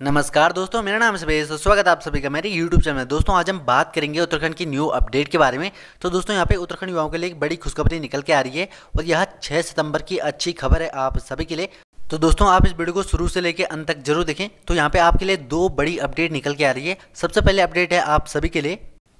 नमस्कार दोस्तों, मेरा नाम है तो स्वागत आप सभी का मेरे YouTube चैनल में। दोस्तों, आज हम बात करेंगे उत्तराखंड की न्यू अपडेट के बारे में। तो दोस्तों, यहाँ पे उत्तराखंड युवाओं के लिए एक बड़ी खुशखबरी निकल के आ रही है और यह 6 सितंबर की अच्छी खबर है आप सभी के लिए। तो दोस्तों, आप इस वीडियो को शुरू से लेकर अंत तक ज़रूर देखें। तो यहाँ पे आपके लिए दो बड़ी अपडेट निकल के आ रही है। सबसे पहले अपडेट है आप सभी के लिए।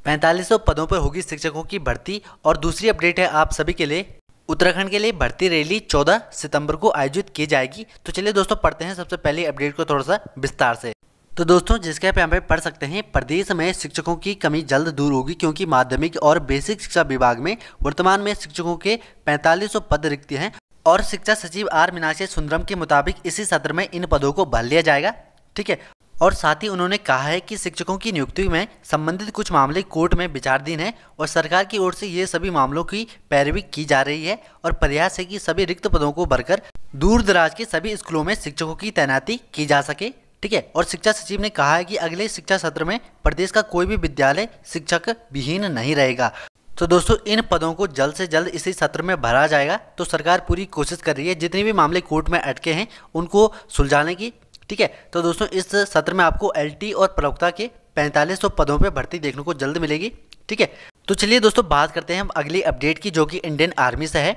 पैंतालीस पदों पर होगी शिक्षकों की भर्ती और दूसरी अपडेट है आप सभी के लिए। उत्तराखंड के लिए भर्ती रैली 14 सितंबर को आयोजित की जाएगी। तो चलिए दोस्तों, पढ़ते हैं सबसे पहले अपडेट को थोड़ा सा विस्तार से। तो दोस्तों, जिसके आप यहाँ पे पढ़ सकते हैं, प्रदेश में शिक्षकों की कमी जल्द दूर होगी क्योंकि माध्यमिक और बेसिक शिक्षा विभाग में, वर्तमान में शिक्षकों के पैंतालीस पद रिक्त हैं और शिक्षा सचिव आर मीनाक्षी सुंदरम के मुताबिक इसी सत्र में इन पदों को भर लिया जाएगा। ठीक है और साथ ही उन्होंने कहा है कि शिक्षकों की नियुक्ति में संबंधित कुछ मामले कोर्ट में विचाराधीन है और सरकार की ओर से ये सभी मामलों की पैरवी की जा रही है और प्रयास है कि सभी रिक्त पदों को भरकर दूर दराज के सभी स्कूलों में शिक्षकों की तैनाती की जा सके, ठीक है? और शिक्षा सचिव ने कहा है कि अगले शिक्षा सत्र में प्रदेश का कोई भी विद्यालय शिक्षक विहीन नहीं रहेगा। तो दोस्तों, इन पदों को जल्द से जल्द इसी सत्र में भरा जाएगा। तो सरकार पूरी कोशिश कर रही है, जितने भी मामले कोर्ट में अटके हैं, उनको सुलझाने की ठीक है? तो दोस्तों, इस सत्र में आपको एलटी और प्रवक्ता के पैंतालीस पदों पर भर्ती देखने को जल्द मिलेगी, ठीक है? तो चलिए दोस्तों, बात करते हैं हम अगली अपडेट की, जो कि इंडियन आर्मी से है।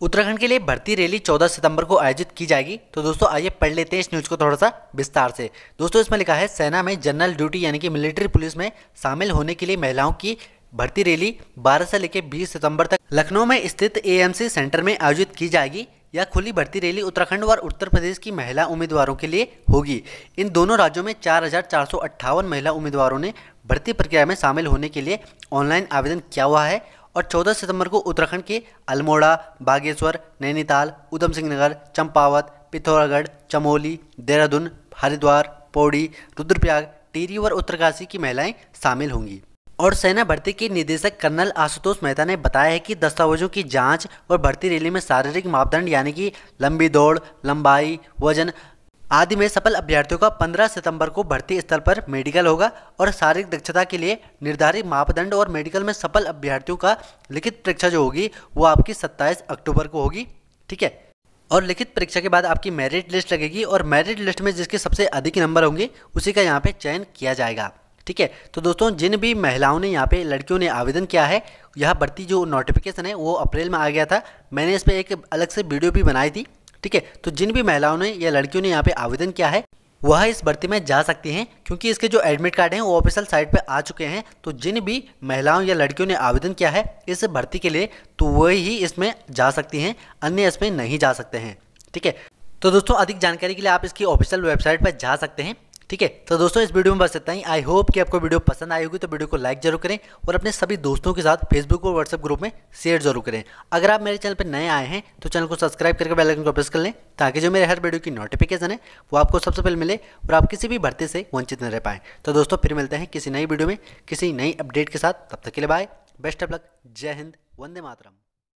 उत्तराखंड के लिए भर्ती रैली 14 सितंबर को आयोजित की जाएगी। तो दोस्तों, आइए पढ़ लेते हैं इस न्यूज़ को थोड़ा सा विस्तार से। दोस्तों, इसमें लिखा है, सेना में जनरल ड्यूटी यानी कि मिलिट्री पुलिस में शामिल होने के लिए महिलाओं की भर्ती रैली 12 से लेकर 20 सितंबर तक लखनऊ में स्थित एएमसी सेंटर में आयोजित की जाएगी। यह खुली भर्ती रैली उत्तराखंड और उत्तर प्रदेश की महिला उम्मीदवारों के लिए होगी। इन दोनों राज्यों में चार हज़ार चार सौ अट्ठावन महिला उम्मीदवारों ने भर्ती प्रक्रिया में शामिल होने के लिए ऑनलाइन आवेदन किया हुआ है और 14 सितंबर को उत्तराखंड के अल्मोड़ा, बागेश्वर, नैनीताल उधम सिंह नगर चंपावत, पिथौरागढ़, चमोली, देहरादून, हरिद्वार, पौड़ी, रुद्रप्रयाग टीरी और उत्तरकाशी की महिलाएँ शामिल होंगी। और सेना भर्ती के निदेशक कर्नल आशुतोष मेहता ने बताया है कि दस्तावेजों की जाँच और भर्ती रैली में शारीरिक मापदंड यानी कि लंबी दौड़, लंबाई, वज़न आदि में सफल अभ्यर्थियों का 15 सितंबर को भर्ती स्थल पर मेडिकल होगा और शारीरिक दक्षता के लिए निर्धारित मापदंड और मेडिकल में सफल अभ्यर्थियों का लिखित परीक्षा जो होगी, वो आपकी 27 अक्टूबर को होगी। ठीक है? और लिखित परीक्षा के बाद आपकी मेरिट लिस्ट लगेगी और मेरिट लिस्ट में जिसके सबसे अधिक नंबर होंगे, उसी का यहाँ पे चयन किया जाएगा। ठीक है? तो दोस्तों, जिन भी महिलाओं ने यहाँ पे, लड़कियों ने आवेदन किया है, यह भर्ती जो नोटिफिकेशन है, वो अप्रैल में आ गया था। मैंने इस पर एक अलग से वीडियो भी बनाई थी, ठीक है? तो जिन भी महिलाओं ने या लड़कियों ने यहाँ पे आवेदन किया है, वह इस भर्ती में जा सकती हैं, क्योंकि इसके जो एडमिट कार्ड हैं, वो ऑफिशियल साइट पे आ चुके हैं। तो जिन भी महिलाओं या लड़कियों ने आवेदन किया है, इस भर्ती के लिए तो वही ही इसमें जा सकती हैं, अन्य इसमें नहीं जा सकते हैं, ठीक है? तो दोस्तों, अधिक जानकारी के लिए आप इसकी ऑफिशियल वेबसाइट पर जा सकते हैं। ठीक है? तो दोस्तों, इस वीडियो में बस इतना ही। आई होप कि आपको वीडियो पसंद आई होगी तो वीडियो को लाइक ज़रूर करें और अपने सभी दोस्तों के साथ फेसबुक और व्हाट्सएप ग्रुप में शेयर ज़रूर करें। अगर आप मेरे चैनल पर नए आए हैं तो चैनल को सब्सक्राइब करके बेल आइकन को प्रेस कर लें, ताकि जो मेरे हर वीडियो की नोटिफिकेशन है, वो आपको सबसे पहले मिले और आप किसी भी भर्ती से वंचित न रह पाएँ। तो दोस्तों, फिर मिलते हैं किसी नई वीडियो में, किसी नई अपडेट के साथ। तब तक के लिए बाय बेस्ट ऑफ़ लक जय हिंद। वंदे मातरम।